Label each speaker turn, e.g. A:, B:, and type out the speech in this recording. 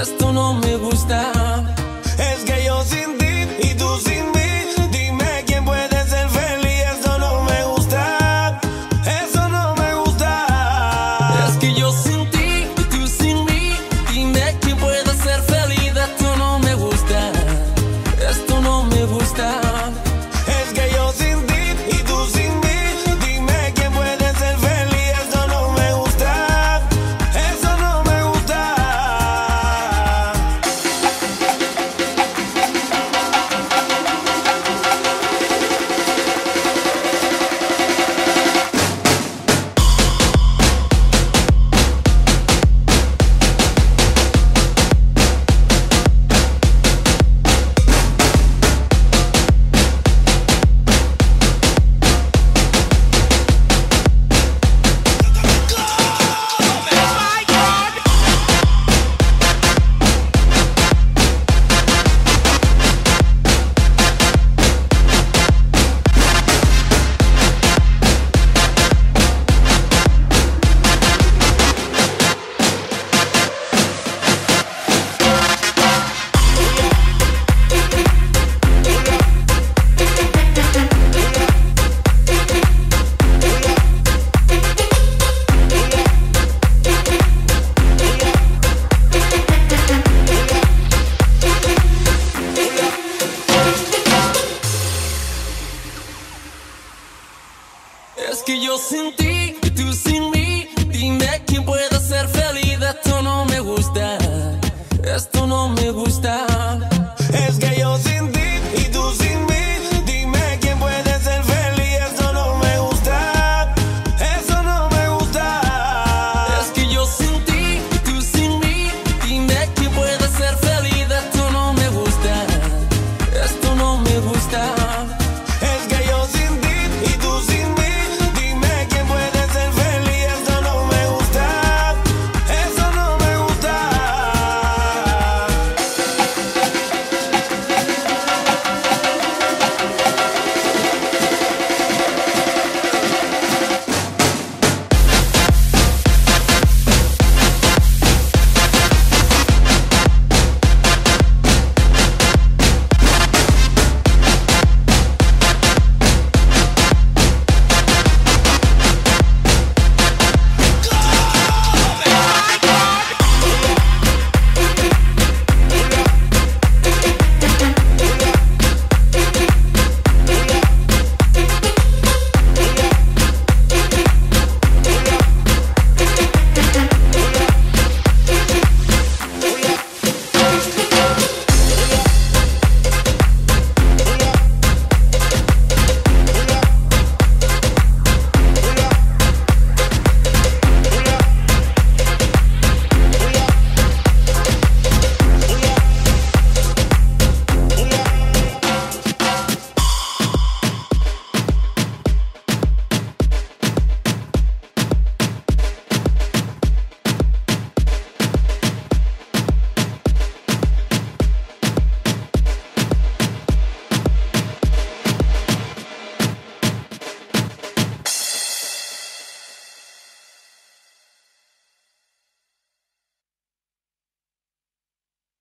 A: esto no me gusta.
B: Es que yo sin ti y tú sin mí. Dime quién puede ser feliz. Eso no me gusta. Eso no me gusta.
A: Es que yo sin ti y tú sin mí. Dime quién puede ser feliz.
B: Que yo sin